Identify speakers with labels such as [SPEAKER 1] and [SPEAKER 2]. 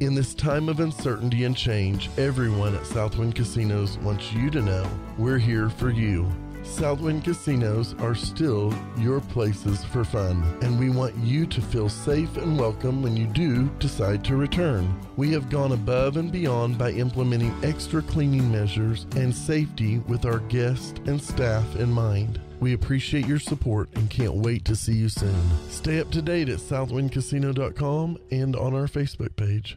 [SPEAKER 1] In this time of uncertainty and change, everyone at Southwind Casinos wants you to know we're here for you. Southwind Casinos are still your places for fun, and we want you to feel safe and welcome when you do decide to return. We have gone above and beyond by implementing extra cleaning measures and safety with our guests and staff in mind. We appreciate your support and can't wait to see you soon. Stay up to date at southwindcasino.com and on our Facebook page.